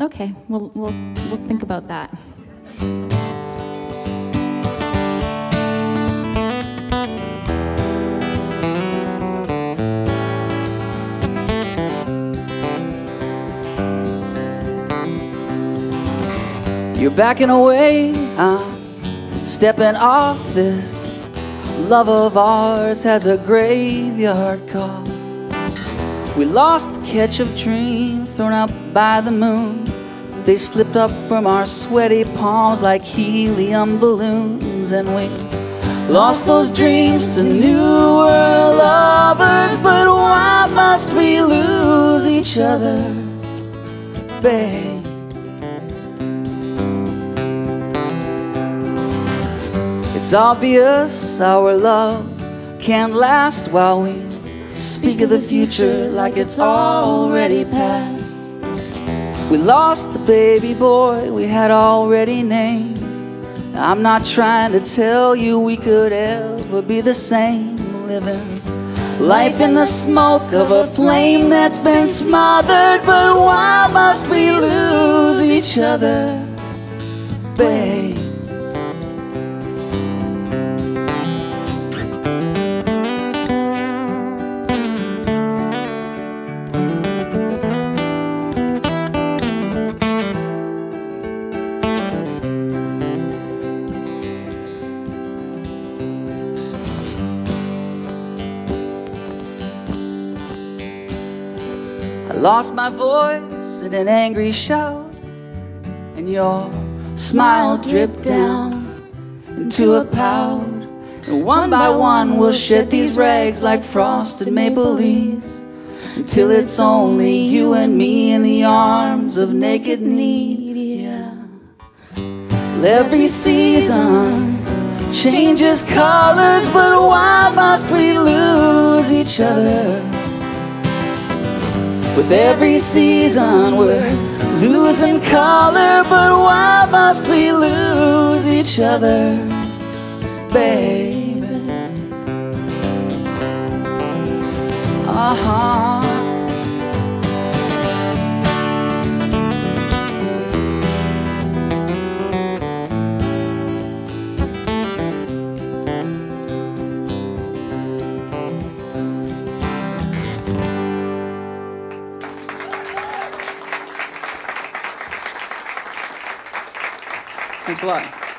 Okay, we'll, we'll, we'll think about that. You're backing away, I'm stepping off this. Love of ours has a graveyard call. We lost the catch of dreams thrown up by the moon. They slipped up from our sweaty palms like helium balloons, and we lost those dreams to new world lovers. But why must we lose each other, babe? It's obvious our love can't last while we speak of the future like it's already past. We lost the baby boy we had already named. I'm not trying to tell you we could ever be the same living. Life in the smoke of a flame that's been smothered, but why must we lose each other, babe? Lost my voice in an angry shout, and your smile dripped down into a pout. And one by one, we'll shed these rags like frosted maple leaves until it's only you and me in the arms of naked need. Yeah. Every season changes colors, but why must we lose each other? With every season we're losing color, but why must we lose each other, baby? Uh-huh. Thanks a lot.